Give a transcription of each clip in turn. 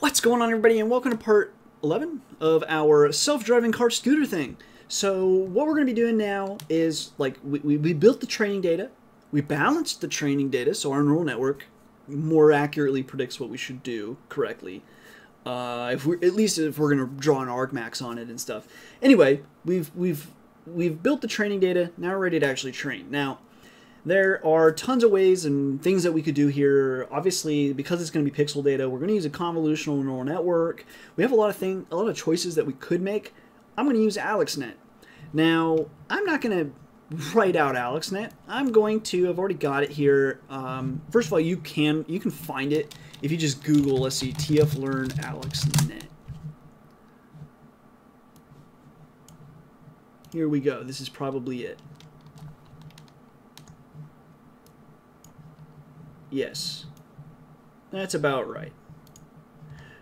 What's going on, everybody, and welcome to part 11 of our self-driving car scooter thing. So what we're going to be doing now is, like, we, we, we built the training data, we balanced the training data, so our neural network more accurately predicts what we should do correctly. Uh, if we're at least if we're going to draw an argmax on it and stuff. Anyway, we've we've we've built the training data. Now we're ready to actually train. Now there are tons of ways and things that we could do here. Obviously, because it's going to be pixel data, we're going to use a convolutional neural network. We have a lot of thing, a lot of choices that we could make. I'm going to use AlexNet. Now, I'm not going to write out AlexNet. I'm going to. I've already got it here. Um, first of all, you can you can find it if you just Google. Let's see, TF-Learn AlexNet. Here we go. This is probably it. Yes. That's about right.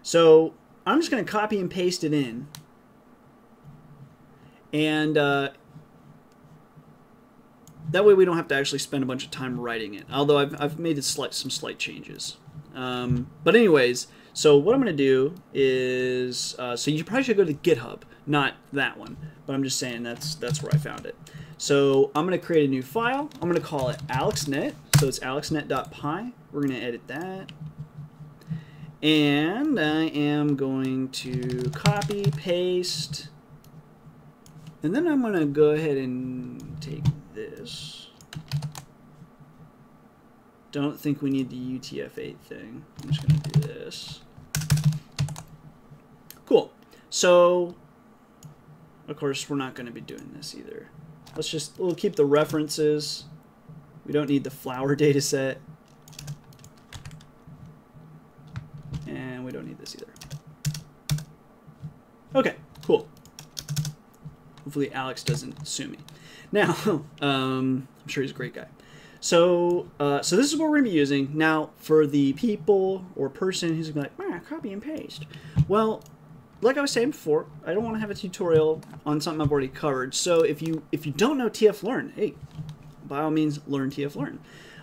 So I'm just going to copy and paste it in. And uh, that way we don't have to actually spend a bunch of time writing it. Although I've, I've made slight, some slight changes. Um, but anyways, so what I'm going to do is, uh, so you probably should go to GitHub, not that one. But I'm just saying that's that's where I found it. So I'm going to create a new file. I'm going to call it AlexNet. So it's alexnet.py. We're going to edit that. And I am going to copy, paste, and then I'm going to go ahead and take this. Don't think we need the UTF-8 thing. I'm just going to do this. So, of course, we're not going to be doing this either. Let's just, we'll keep the references. We don't need the flower data set. And we don't need this either. Okay, cool. Hopefully Alex doesn't sue me. Now, um, I'm sure he's a great guy. So, uh, so this is what we're going to be using. Now, for the people or person who's going to be like, copy and paste. Well, like I was saying before, I don't want to have a tutorial on something I've already covered. So if you if you don't know TF-Learn, hey, by all means, learn TF-Learn.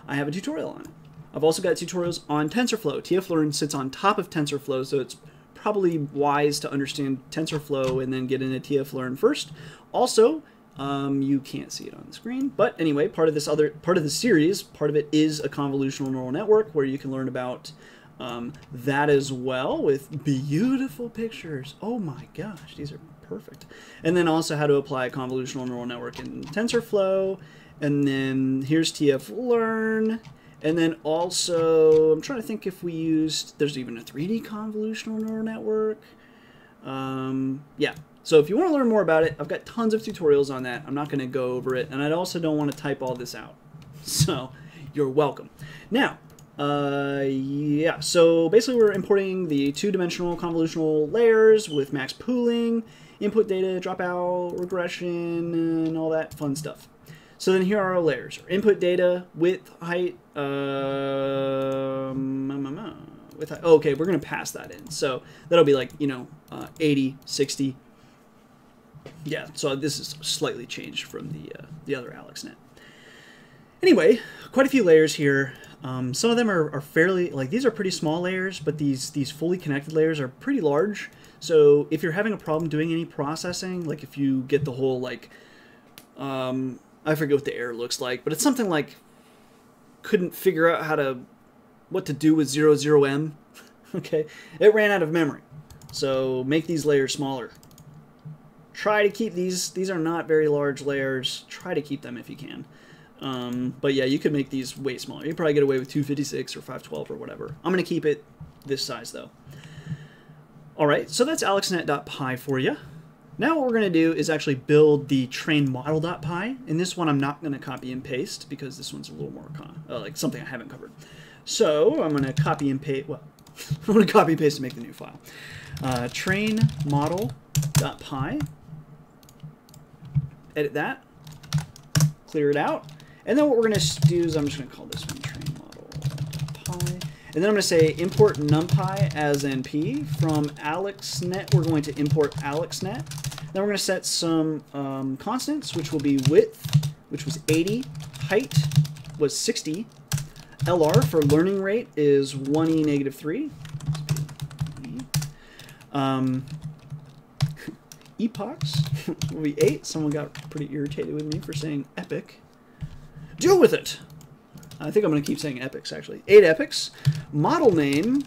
I have a tutorial on it. I've also got tutorials on TensorFlow. TF-Learn sits on top of TensorFlow, so it's probably wise to understand TensorFlow and then get into TF-Learn first. Also, um, you can't see it on the screen, but anyway, part of this other part of the series, part of it is a convolutional neural network where you can learn about um, that as well with beautiful pictures. Oh my gosh, these are perfect. And then also how to apply a convolutional neural network in TensorFlow. And then here's TF-Learn. And then also, I'm trying to think if we used, there's even a 3D convolutional neural network. Um, yeah, so if you want to learn more about it, I've got tons of tutorials on that. I'm not going to go over it, and I also don't want to type all this out. So you're welcome. Now, uh, yeah, so basically we're importing the two-dimensional convolutional layers with max pooling, input data, dropout, regression, and all that fun stuff. So then here are our layers. Our input data, width, height, with, oh, okay, we're going to pass that in. So that'll be like, you know, uh, 80, 60. Yeah, so this is slightly changed from the, uh, the other AlexNet. Anyway, quite a few layers here. Um, some of them are, are fairly, like these are pretty small layers, but these, these fully connected layers are pretty large. So if you're having a problem doing any processing, like if you get the whole like, um, I forget what the error looks like, but it's something like couldn't figure out how to what to do with OOM. okay, it ran out of memory. So make these layers smaller. Try to keep these, these are not very large layers. Try to keep them if you can. Um, but yeah, you could make these way smaller. You probably get away with 256 or 512 or whatever. I'm going to keep it this size though. All right, so that's alexnet.py for you. Now what we're going to do is actually build the train model.py. In this one, I'm not going to copy and paste because this one's a little more uh, like something I haven't covered. So I'm going to copy and paste. Well, I'm going to copy and paste to make the new file. Uh, train model.py. Edit that. Clear it out. And then what we're going to do is I'm just going to call this one train model.py. And then I'm going to say import numpy as np. From AlexNet, we're going to import AlexNet. Then we're going to set some um, constants, which will be width, which was 80, height was 60, LR for learning rate is 1e negative 3. Um, epochs will be 8. Someone got pretty irritated with me for saying epic. Deal with it! I think I'm going to keep saying epics, actually. 8 epics. Model name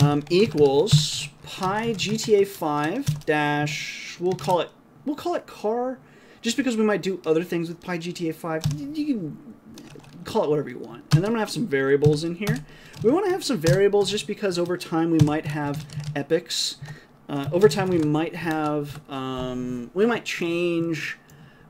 um, equals pi GTA 5 dash, we'll call it, we'll call it car, just because we might do other things with pi GTA 5. You can call it whatever you want. And then I'm going to have some variables in here. We want to have some variables just because over time we might have epics. Uh, over time we might have, um, we might change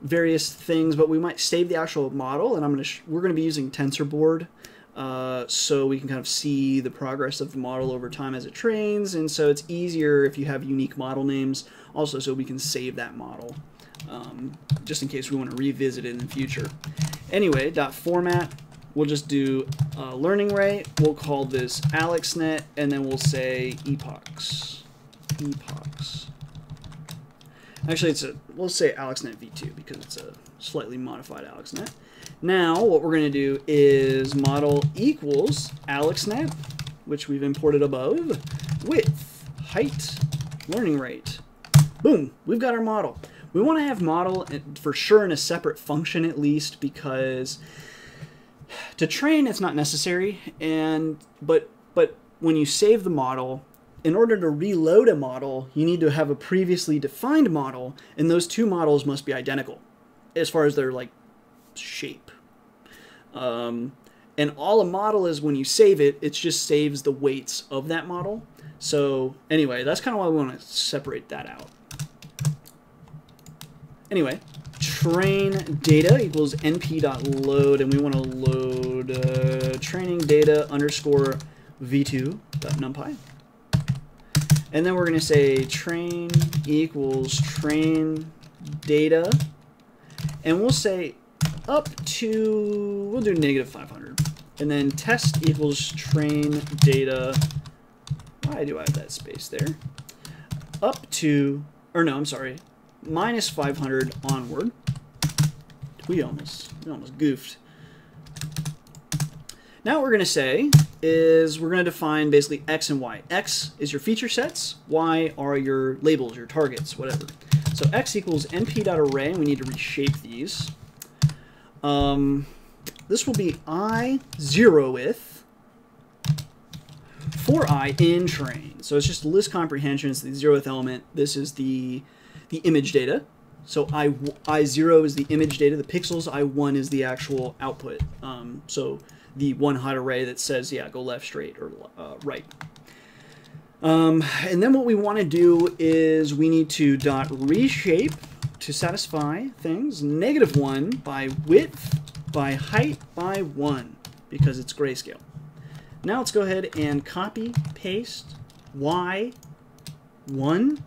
various things, but we might save the actual model, and I'm to, we're going to be using TensorBoard. Uh, so we can kind of see the progress of the model over time as it trains, and so it's easier if you have unique model names, also so we can save that model, um, just in case we want to revisit it in the future. Anyway, dot format, we'll just do uh, learning rate, we'll call this AlexNet, and then we'll say epochs. Epochs. Actually, it's a, we'll say AlexNet v2 because it's a slightly modified AlexNet. Now, what we're going to do is model equals AlexNet, which we've imported above, width, height, learning rate. Boom, we've got our model. We want to have model eh, for sure in a separate function at least because to train it's not necessary and but but when you save the model in order to reload a model you need to have a previously defined model and those two models must be identical as far as their like shape. Um, and all a model is when you save it, it just saves the weights of that model. So anyway, that's kind of why we want to separate that out. Anyway, train data equals np.load, and we want to load uh, training data underscore v2.numpy. And then we're going to say train equals train data and we'll say up to, we'll do negative 500. And then test equals train data. Why do I have that space there? Up to, or no, I'm sorry, minus 500 onward. We almost, we almost goofed. Now what we're going to say is we're going to define basically x and y. x is your feature sets, y are your labels, your targets, whatever. So x equals np.array, and we need to reshape these. Um, this will be i zero zeroth for i in train. So it's just list comprehension. It's the zeroth element. This is the the image data. So I, I0 is the image data. The pixels, I1 is the actual output. Um, so the one hot array that says, yeah, go left, straight, or uh, right. Um, and then what we want to do is we need to dot reshape to satisfy things negative 1 by width by height by 1 because it's grayscale. Now let's go ahead and copy, paste y 1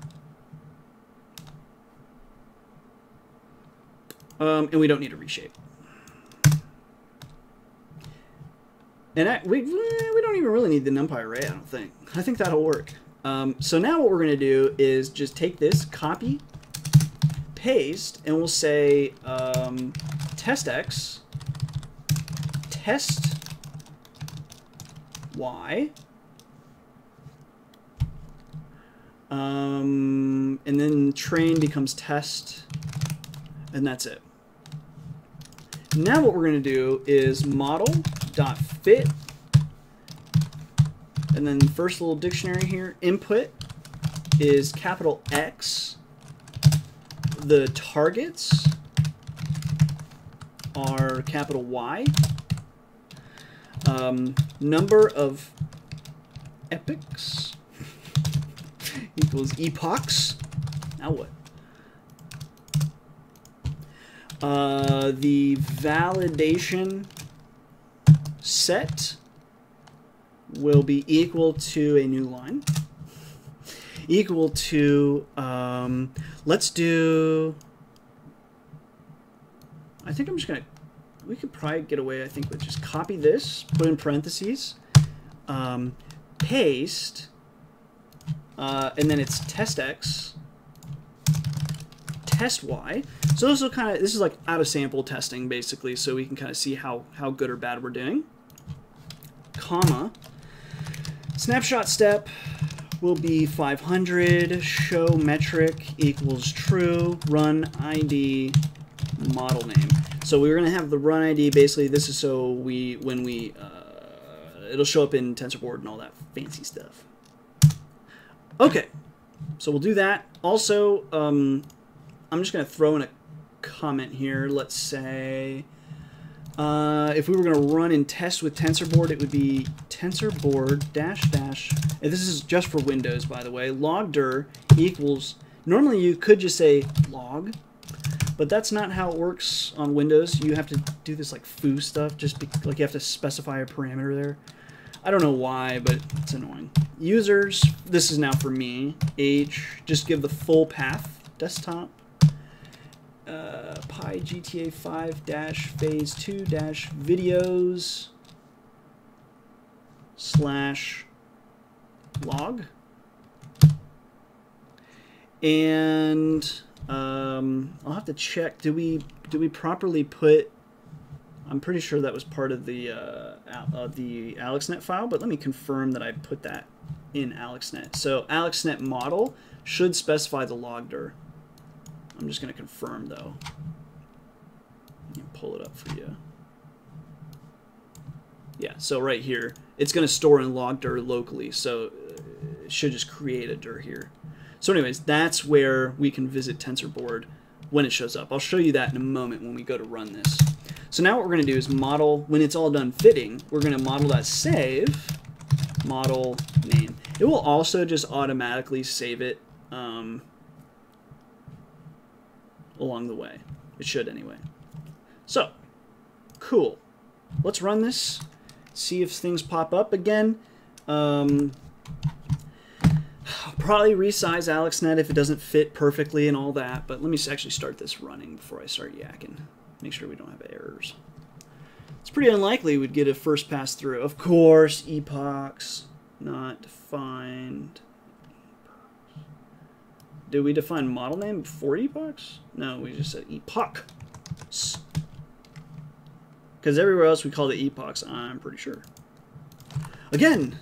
um, and we don't need to reshape. And I, we, we don't even really need the NumPy array, I don't think. I think that'll work. Um, so now what we're going to do is just take this, copy, paste, and we'll say um, test x, test y, um, and then train becomes test, and that's it. Now what we're going to do is model dot fit. And then first little dictionary here input is capital X. The targets are capital Y. Um, number of epics equals epochs. Now what? Uh, the validation set will be equal to a new line equal to um, let's do I think I'm just gonna we could probably get away I think with just copy this put in parentheses um, paste uh, and then it's test x test y. So this will kind of this is like out of sample testing basically so we can kind of see how how good or bad we're doing comma, snapshot step, will be 500 show metric equals true run ID model name. So we're going to have the run ID. Basically, this is so we when we uh, it'll show up in TensorBoard and all that fancy stuff. Okay, so we'll do that. Also, um, I'm just going to throw in a comment here. Let's say uh, if we were going to run and test with TensorBoard, it would be TensorBoard dash dash. And this is just for Windows, by the way. Logdir equals. Normally, you could just say log, but that's not how it works on Windows. You have to do this like foo stuff, just be, like you have to specify a parameter there. I don't know why, but it's annoying. Users, this is now for me. H, just give the full path. Desktop, uh, Pi GTA 5 dash phase 2 dash videos slash log. And um, I'll have to check. Do we do we properly put? I'm pretty sure that was part of the uh, uh, the AlexNet file, but let me confirm that I put that in AlexNet. So AlexNet model should specify the logdir. I'm just going to confirm though. pull it up for you. Yeah, so right here, it's going to store and log logdir locally, so it should just create a dir here. So anyways, that's where we can visit TensorBoard when it shows up. I'll show you that in a moment when we go to run this. So now what we're going to do is model, when it's all done fitting, we're going to model that save model name. It will also just automatically save it um, along the way. It should anyway. So, cool. Let's run this, see if things pop up again. Um, I'll probably resize AlexNet if it doesn't fit perfectly and all that, but let me actually start this running before I start yakking. Make sure we don't have errors. It's pretty unlikely we'd get a first pass through. Of course, epochs not defined. Did we define model name before epochs? No, we just said epoch. Because everywhere else we call it epochs, I'm pretty sure. Again,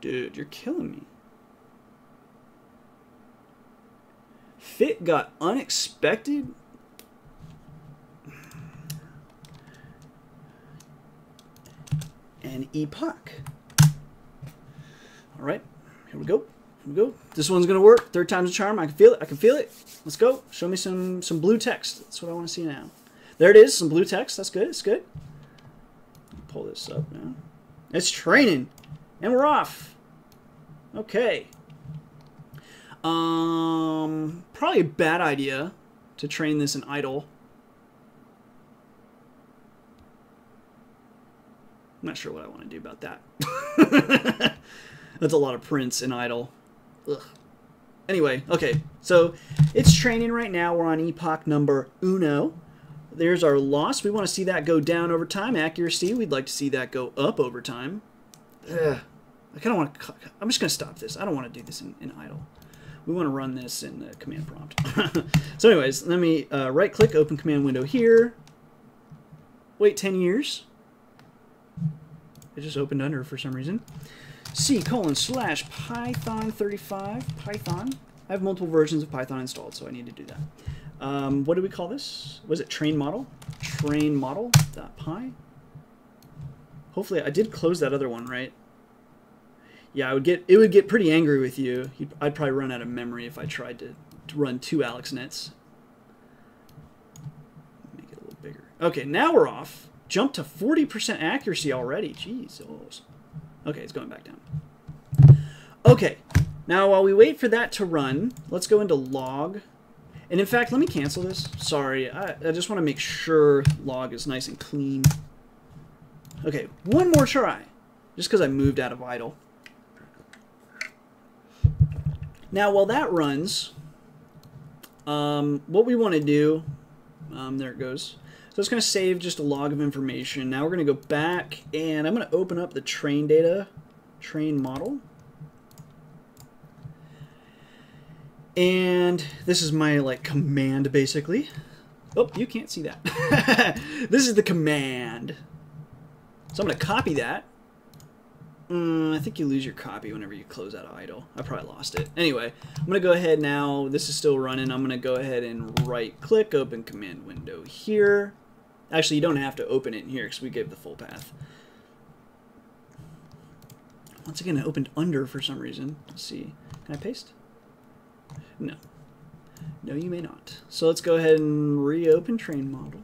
Dude, you're killing me. Fit got unexpected? And epoch. All right, here we go. Here we go. This one's gonna work. Third time's a charm. I can feel it. I can feel it. Let's go. Show me some some blue text. That's what I want to see now. There it is. Some blue text. That's good. It's good. Pull this up now. It's training, and we're off. Okay. Um, probably a bad idea to train this in idle. I'm not sure what I want to do about that. That's a lot of prints in idle. Ugh. Anyway, okay, so it's training right now. We're on epoch number uno. There's our loss. We want to see that go down over time. Accuracy, we'd like to see that go up over time. Ugh. I kind of want to. I'm just going to stop this. I don't want to do this in, in idle. We want to run this in the command prompt. so, anyways, let me uh, right click, open command window here. Wait 10 years. It just opened under for some reason. C colon slash Python 35 Python. I have multiple versions of Python installed, so I need to do that. Um, what do we call this? Was it train model? Train model dot py. Hopefully, I did close that other one, right? yeah, I would get it would get pretty angry with you. I'd probably run out of memory if I tried to, to run two AlexNets. Make it a little bigger. Okay, now we're off. Jump to 40% accuracy already. Jeez. Okay, it's going back down. Okay, now while we wait for that to run, let's go into log. And in fact, let me cancel this. Sorry, I, I just want to make sure log is nice and clean. Okay, one more try. Just because I moved out of idle. Now, while that runs, um, what we want to do, um, there it goes. So it's going to save just a log of information. Now we're going to go back and I'm going to open up the train data, train model. And this is my like command basically. Oh, you can't see that. this is the command. So I'm going to copy that. Mm, I think you lose your copy whenever you close out idle. I probably lost it. Anyway, I'm going to go ahead now. This is still running. I'm going to go ahead and right click, open command window here. Actually, you don't have to open it in here because we gave the full path. Once again, it opened under for some reason. Let's see. Can I paste? No. No, you may not. So let's go ahead and reopen train model.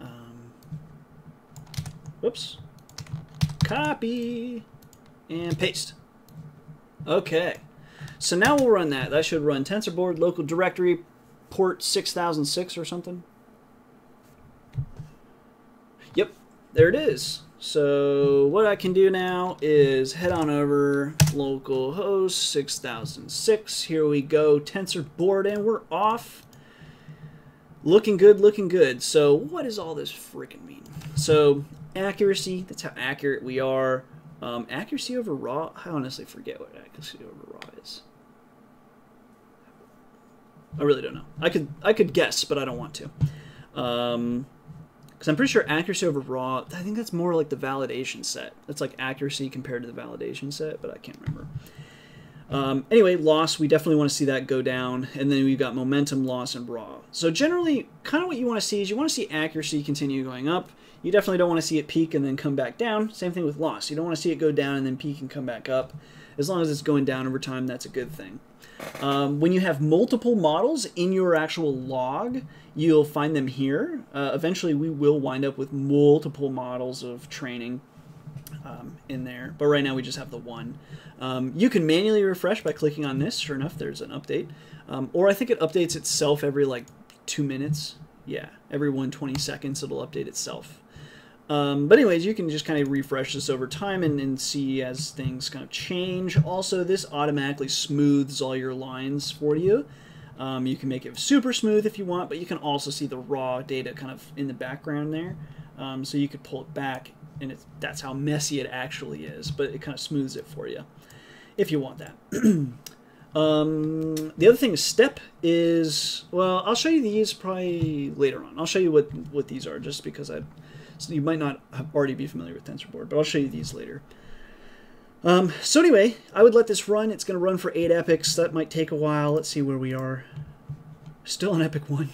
Um, whoops. Copy. And paste. Okay. So now we'll run that. That should run TensorBoard local directory port 6006 or something. There it is. So what I can do now is head on over localhost 6006. Here we go, TensorBoard, and we're off. Looking good, looking good. So what does all this freaking mean? So accuracy, that's how accurate we are. Um, accuracy over raw, I honestly forget what accuracy over raw is. I really don't know. I could I could guess, but I don't want to. Um, because I'm pretty sure accuracy over raw, I think that's more like the validation set. That's like accuracy compared to the validation set, but I can't remember. Um, anyway, loss, we definitely want to see that go down. And then we've got momentum, loss, and raw. So generally, kind of what you want to see is you want to see accuracy continue going up. You definitely don't want to see it peak and then come back down. Same thing with loss. You don't want to see it go down and then peak and come back up. As long as it's going down over time, that's a good thing. Um, when you have multiple models in your actual log, you'll find them here. Uh, eventually, we will wind up with multiple models of training um, in there, but right now we just have the one. Um, you can manually refresh by clicking on this. Sure enough, there's an update. Um, or I think it updates itself every like two minutes. Yeah, every 120 seconds it'll update itself. Um, but anyways, you can just kind of refresh this over time and, and, see as things kind of change. Also, this automatically smooths all your lines for you. Um, you can make it super smooth if you want, but you can also see the raw data kind of in the background there. Um, so you could pull it back, and that's how messy it actually is, but it kind of smooths it for you if you want that. Um, the other thing is step is, well, I'll show you these probably later on. I'll show you what, what these are just because I so you might not already be familiar with TensorBoard, but I'll show you these later. Um, so anyway, I would let this run. It's going to run for 8 epochs. That might take a while. Let's see where we are. Still on epic 1.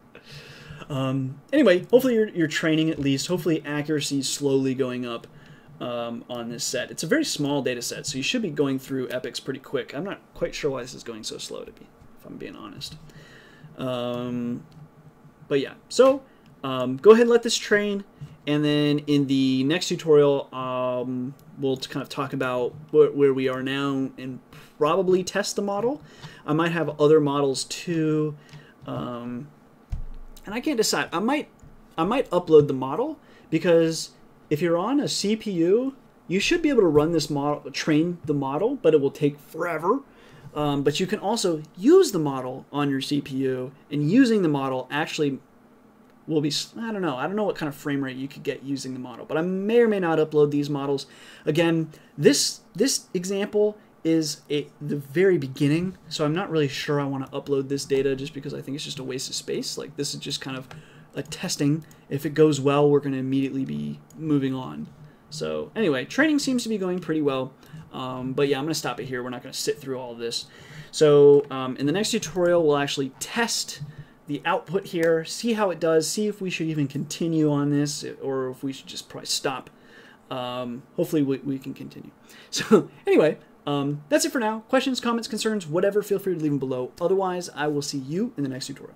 um, anyway, hopefully you're, you're training at least. Hopefully accuracy is slowly going up um, on this set. It's a very small data set, so you should be going through epochs pretty quick. I'm not quite sure why this is going so slow, to be, if I'm being honest. Um, but yeah, so um, go ahead and let this train, and then in the next tutorial, um, we'll kind of talk about where, where, we are now and probably test the model. I might have other models too, um, and I can't decide. I might, I might upload the model because if you're on a CPU, you should be able to run this model, train the model, but it will take forever. Um, but you can also use the model on your CPU, and using the model actually will be I don't know I don't know what kind of frame rate you could get using the model but I may or may not upload these models. Again this this example is a, the very beginning so I'm not really sure I want to upload this data just because I think it's just a waste of space. Like this is just kind of a testing. If it goes well we're going to immediately be moving on. So anyway training seems to be going pretty well um, but yeah I'm going to stop it here. We're not going to sit through all of this. So um, in the next tutorial we'll actually test the output here, see how it does, see if we should even continue on this or if we should just probably stop. Um, hopefully we, we can continue. So anyway, um, that's it for now. Questions, comments, concerns, whatever, feel free to leave them below. Otherwise, I will see you in the next tutorial.